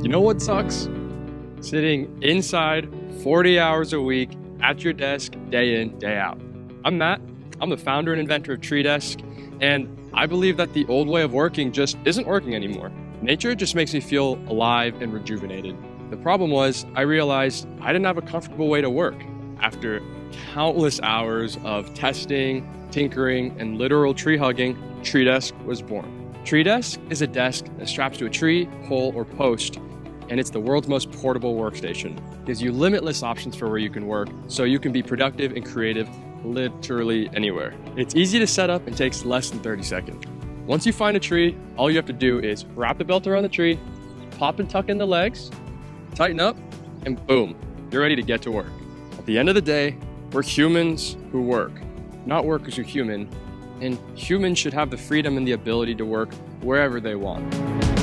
You know what sucks? Sitting inside 40 hours a week at your desk day in, day out. I'm Matt. I'm the founder and inventor of TreeDesk, and I believe that the old way of working just isn't working anymore. Nature just makes me feel alive and rejuvenated. The problem was, I realized I didn't have a comfortable way to work. After countless hours of testing, tinkering, and literal tree hugging, TreeDesk was born. TreeDesk is a desk that straps to a tree, pole, or post, and it's the world's most portable workstation. It gives you limitless options for where you can work, so you can be productive and creative literally anywhere. It's easy to set up and takes less than 30 seconds. Once you find a tree, all you have to do is wrap the belt around the tree, pop and tuck in the legs, tighten up, and boom, you're ready to get to work. At the end of the day, we're humans who work, not workers who human, and humans should have the freedom and the ability to work wherever they want.